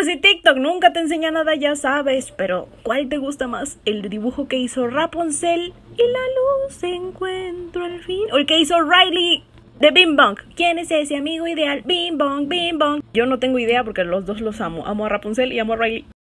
por si TikTok nunca te enseña nada, ya sabes. Pero, ¿cuál te gusta más? ¿El dibujo que hizo Rapunzel y la luz encuentro al fin? ¿O el que hizo Riley de Bing Bong? ¿Quién es ese amigo ideal? Bing Bong, Bing Bong. Yo no tengo idea porque los dos los amo. Amo a Rapunzel y amo a Riley.